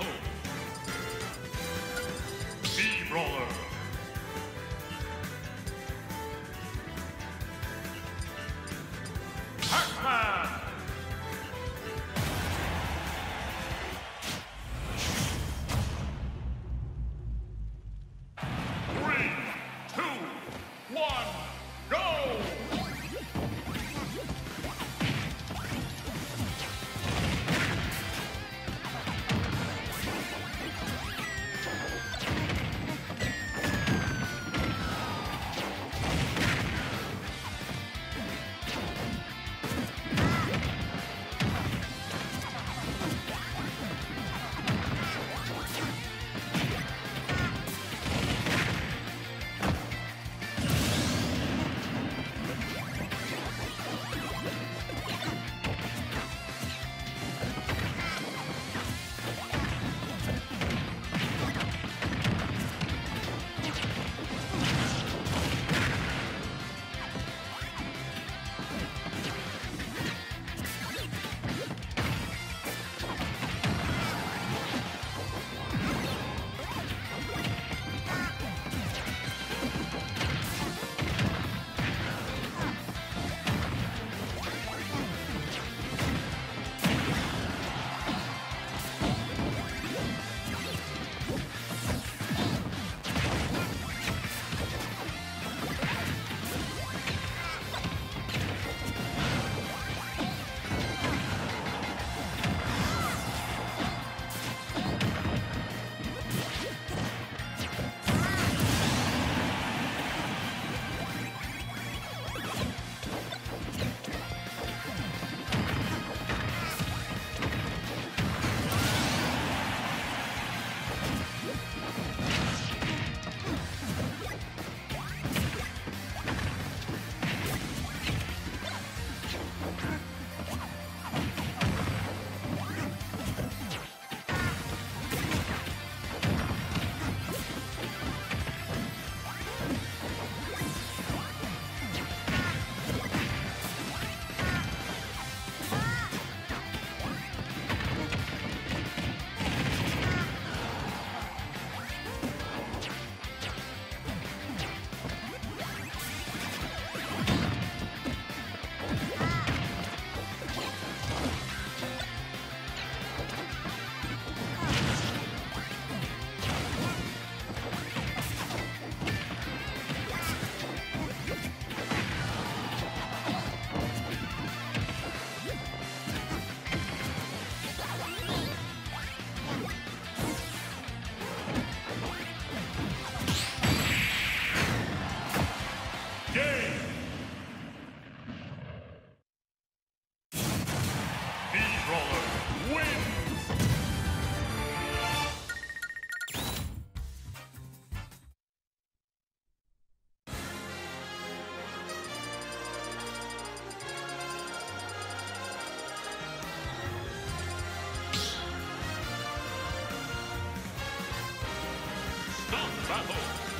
Start battle.